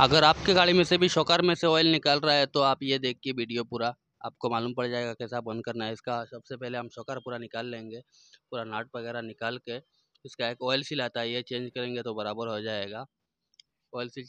अगर आपके गाड़ी में से भी शॉकर में से ऑयल निकल रहा है तो आप ये देख के वीडियो पूरा आपको मालूम पड़ जाएगा कैसा बंद करना है। इसका सबसे पहले हम शॉकर पूरा निकाल लेंगे, पूरा नाट वगैरह निकाल के, इसका एक ऑयल सील आता है, ये चेंज करेंगे तो बराबर हो जाएगा। Oil seal